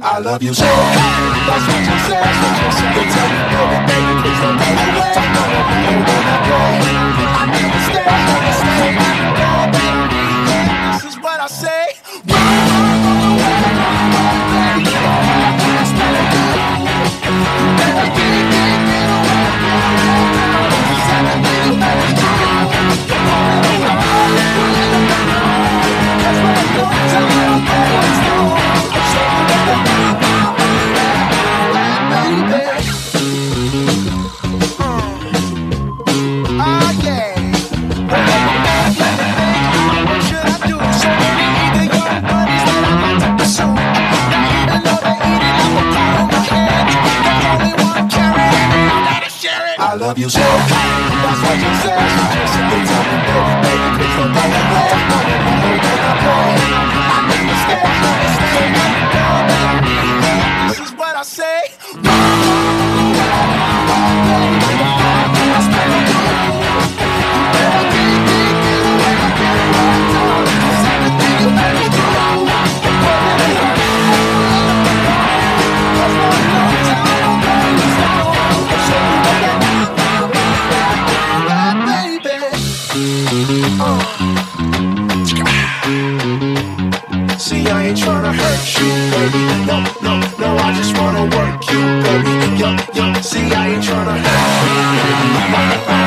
I love you so. That's what you said. You tell me, baby, baby, please don't go away. And when I go, I never stay. This is what I say. I love you so. That's what you said. Uh. See, I ain't tryna hurt you, baby. No, no, no, I just wanna work you, baby. Yo, yo, see, I ain't tryna hurt you, baby.